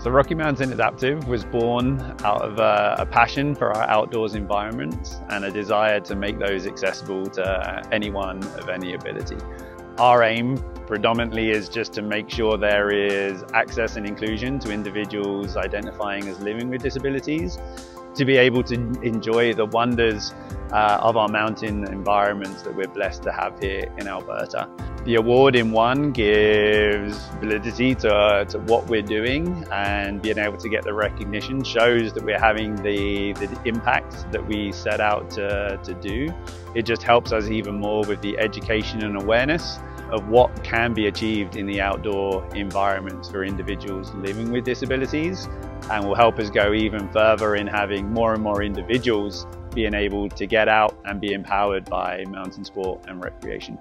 So Rocky Mountain Adaptive was born out of a, a, passion for our outdoors environments and a desire to make those accessible to anyone of any ability. Our aim predominantly is just to make sure there is access and inclusion to individuals identifying as living with disabilities to be able to enjoy the wonders uh, of our mountain environments that we're blessed to have here in Alberta. The award in one gives validity to, to what we're doing and being able to get the recognition shows that we're having the, the impact that we set out to, to do. It just helps us even more with the education and awareness of what can be achieved in the outdoor environments for individuals living with disabilities and will help us go even further in having more and more individuals being able to get out and be empowered by mountain sport and recreation.